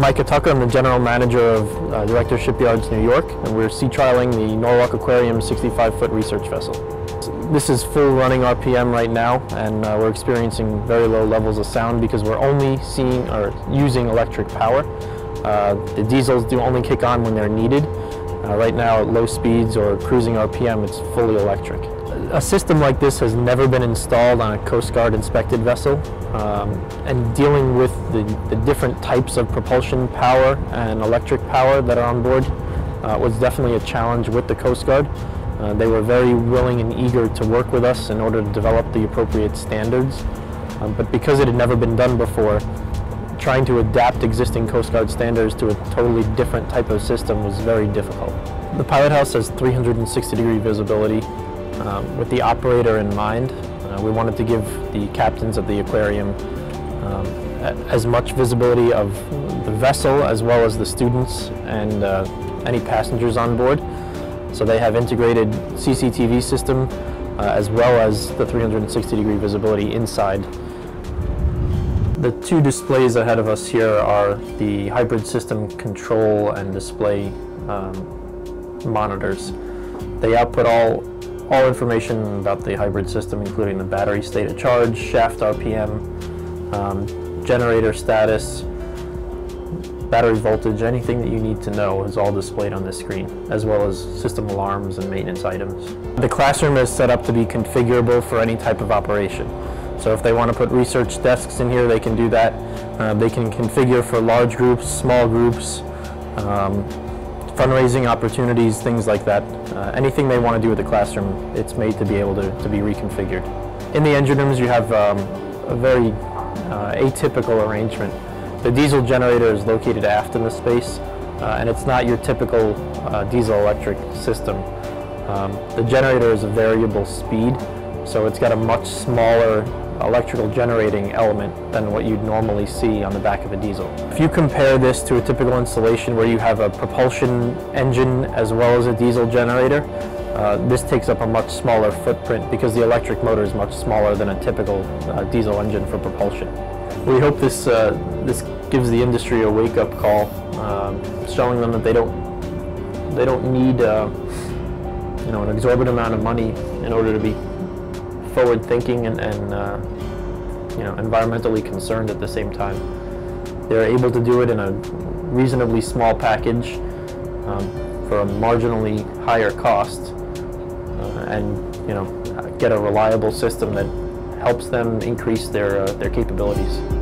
Micah Tucker, I'm the general manager of uh, Derecktor Shipyards New York, and we're sea trialing the Norwalk Aquarium 65-foot research vessel. This is full running RPM right now, and uh, we're experiencing very low levels of sound because we're only seeing or using electric power. Uh, the diesels do only kick on when they're needed. Uh, right now, at low speeds or cruising RPM, it's fully electric a system like this has never been installed on a Coast Guard inspected vessel um, and dealing with the, the, different types of propulsion power and electric power that are on board uh, was definitely a challenge with the Coast Guard. Uh, they were very willing and eager to work with us in order to develop the appropriate standards. Um, but because it had never been done before, trying to adapt existing Coast Guard standards to a totally different type of system was very difficult. The pilot house has 360 degree visibility um, with the operator in mind. Uh, we wanted to give the captains of the aquarium um, as much visibility of the vessel as well as the students and uh, any passengers on board. So they have integrated CCTV system uh, as well as the 360 degree visibility inside. The two displays ahead of us here are the hybrid system control and display um, monitors. They output all all information about the hybrid system, including the battery state of charge, shaft RPM, um, generator status, battery voltage, anything that you need to know is all displayed on this screen, as well as system alarms and maintenance items. The classroom is set up to be configurable for any type of operation. So if they want to put research desks in here, they can do that. Uh, they can configure for large groups, small groups, um, fundraising opportunities, things like that. Uh, anything they want to do with the classroom, it's made to be able to, to be reconfigured. In the engine rooms, you have um, a very uh, atypical arrangement. The diesel generator is located aft in the space, uh, and it's not your typical uh, diesel-electric system. Um, the generator is a variable speed, so it's got a much smaller electrical generating element than what you'd normally see on the back of a diesel. If you compare this to a typical installation where you have a propulsion engine as well as a diesel generator, uh, this takes up a much smaller footprint because the electric motor is much smaller than a typical uh, diesel engine for propulsion. We hope this, uh, this gives the industry a wake-up call, um, showing them that they don't, they don't need uh, you know, an exorbitant amount of money in order to be forward thinking and, and uh, you know, environmentally concerned at the same time. They're able to do it in a reasonably small package um, for a marginally higher cost uh, and you know, get a reliable system that helps them increase their, uh, their capabilities.